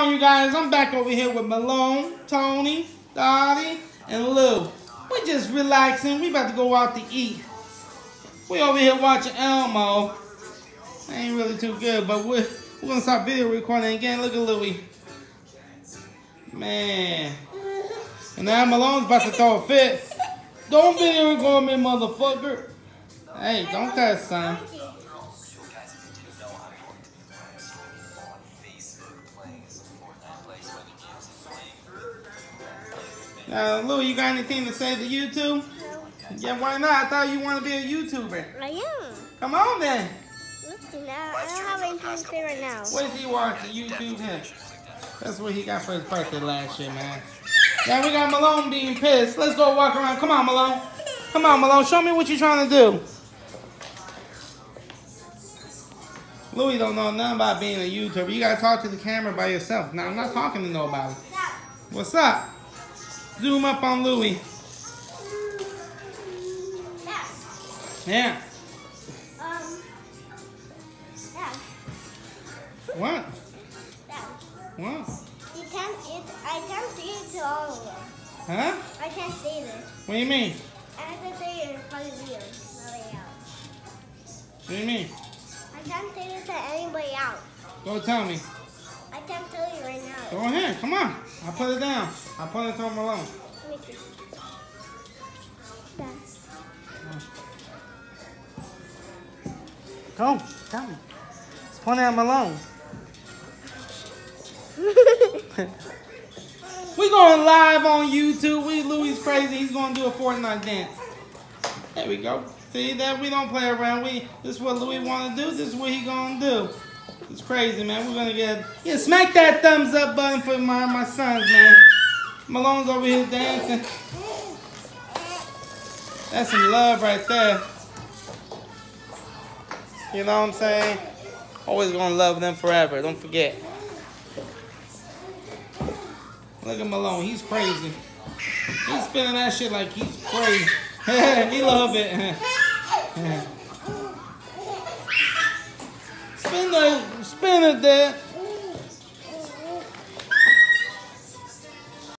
on, you guys? I'm back over here with Malone, Tony, Dottie, and Lou. We're just relaxing. We about to go out to eat. We over here watching Elmo. Ain't really too good, but we're, we're gonna start video recording again. Look at Louie. Man. And now Malone's about to throw a fit. Don't video record me, motherfucker. Hey, don't cuss, son. Uh, Lou, you got anything to say to YouTube? No, Yeah, why not? I thought you want to be a YouTuber. I am. Come on then. Listen, I, I don't have anything to say right now. What is he watching? YouTube him. That's what he got for his birthday last year, man. Now we got Malone being pissed. Let's go walk around. Come on, Malone. Come on, Malone. Show me what you're trying to do. Louis don't know nothing about being a YouTuber. You gotta talk to the camera by yourself. Now I'm not talking to nobody. What's up? Zoom up on Louis. Yeah. Um, Dad, What? Dad, What? you can't, it, I can't say it all of them. Huh? I can't say this. What do you mean? I have to say it in front of you, nobody else. What do you mean? I can't say it to anybody else. Go tell me. I can't tell you right now. Go ahead. Come on. I'll put it down. I'll put it to Malone. Let me see. Dad. Go. Tell me. It's pointing at Malone. we going live on YouTube. We Louis crazy. He's gonna do a Fortnite dance. There we go. See that we don't play around. We this is what Louis wanna do. This is what he gonna do. It's crazy, man. We're gonna get yeah. Smack that thumbs up button for my my sons, man. Malone's over here dancing. That's some love right there. You know what I'm saying? Always gonna love them forever. Don't forget. Look at Malone. He's crazy. He's spinning that shit like he's crazy. he love it. spin it there.